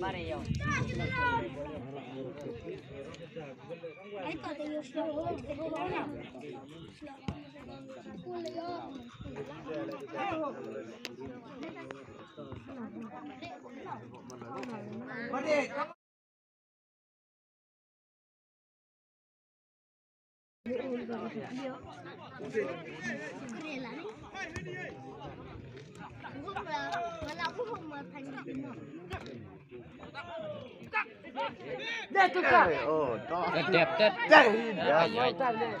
Pare yo. Kurela. Đẹp cực cả. Đẹp đẹp đẹp. Đẹp. Đẹp.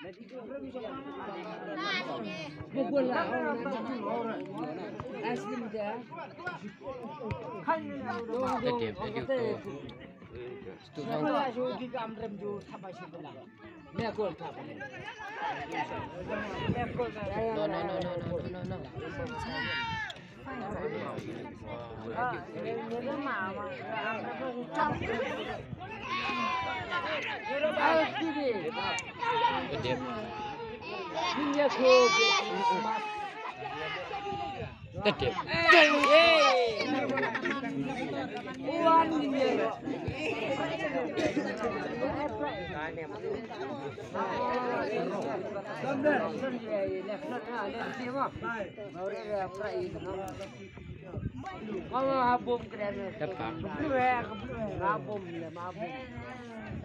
tu no no no no no no no Kalau abum keren. Dapat. Abum, abum, abum.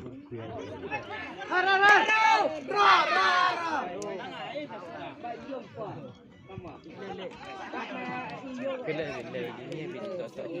tak tak ni.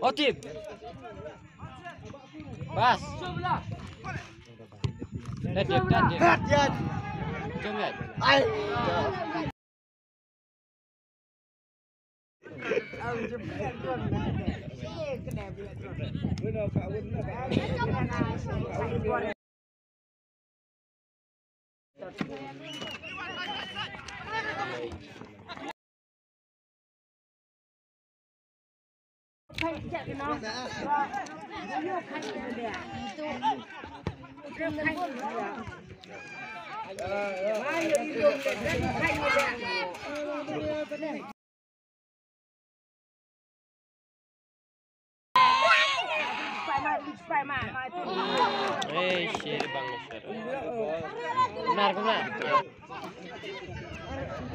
Oh, Otim. Pas. Dekat dekat dia. Hat Thank you. Hey, shit, bang, shit. Kumar, kumar.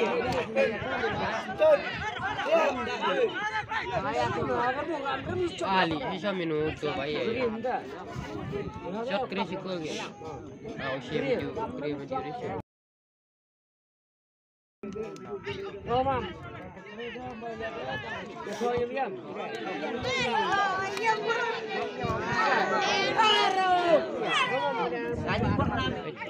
yun! Malam yan! Coba parni. Eh, kuat william, cek kuat udah dia. Otip. Bas. Dah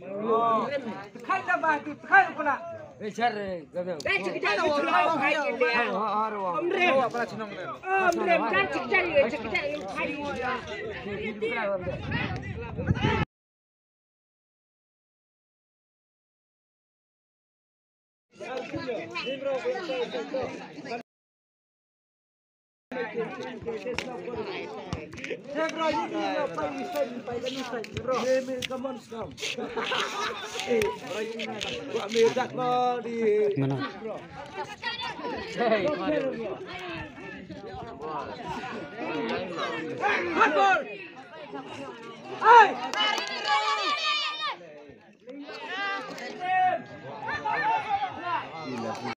खायला बाकी खायला पुन्हा विचार Siyempre, hindi na pa yung side, pa yung ganun side. Pero, may come on, come. Eh, bro, yun na. Kung amirat mo, di... Mana? Hey, mana? Hot ball! Ay! Ay!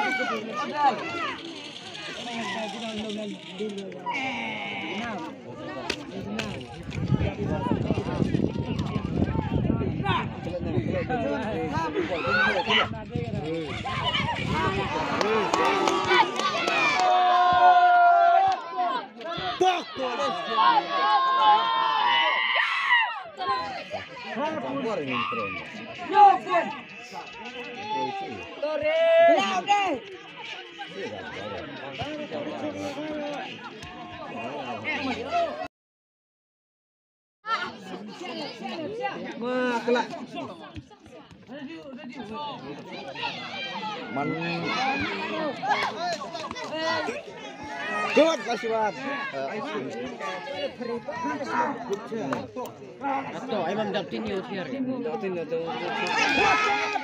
on come. Good. Daptin na daw. Al prato niya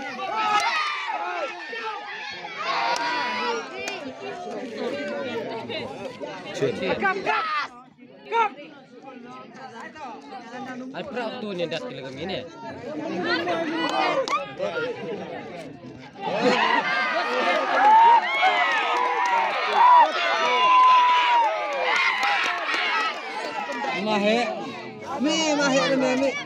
dat talaga ini. Mahe. Mi mahe ni mi. Kontrol makan.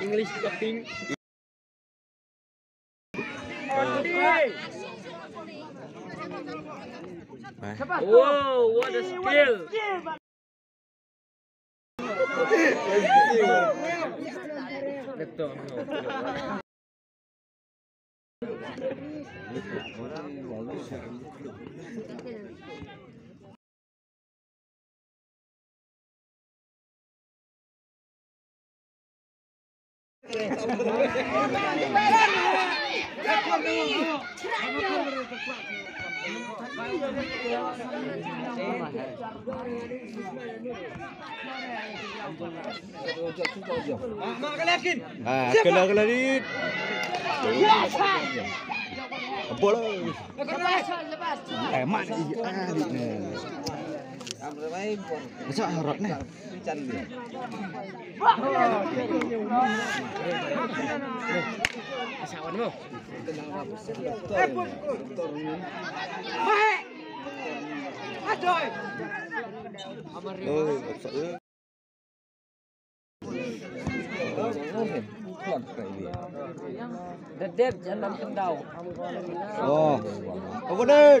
English cutting. Wow, what a skill! Ito. Ya, Mak, Sợ rớt này. Sao ăn không? Hát rồi. Ôi, sợ. Đất đẹp chân nằm trong đầu. Ồ, không có đất.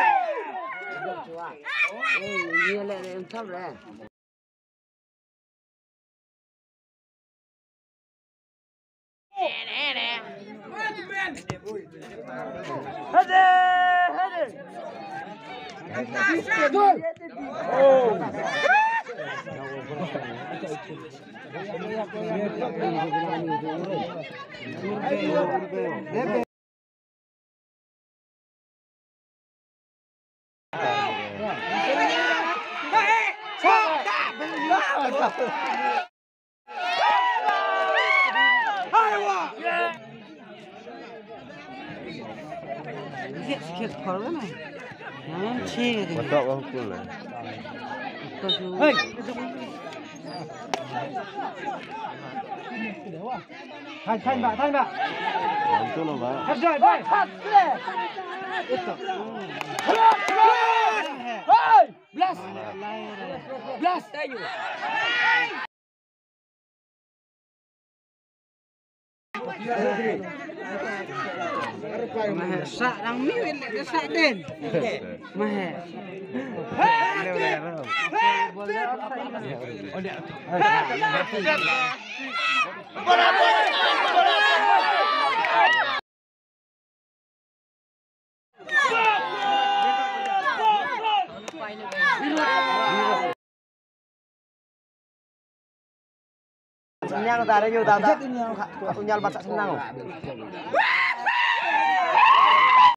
Ê, lại em thấp đấy. Nè nè nè. Hết đi, hết đi. Oh. Iowa! Get kids parlor. I'm cheating. What's up, Uncle? Hey! Time, time back, time back. I'm going to lie. That's right, bye. That's it. What's up? Mahir sak nang miwin lek ke sak den. Mahir. Boleh apa ini? Oh dia. Senang anu tarik yo tak tak. Aku nyal pasak senang.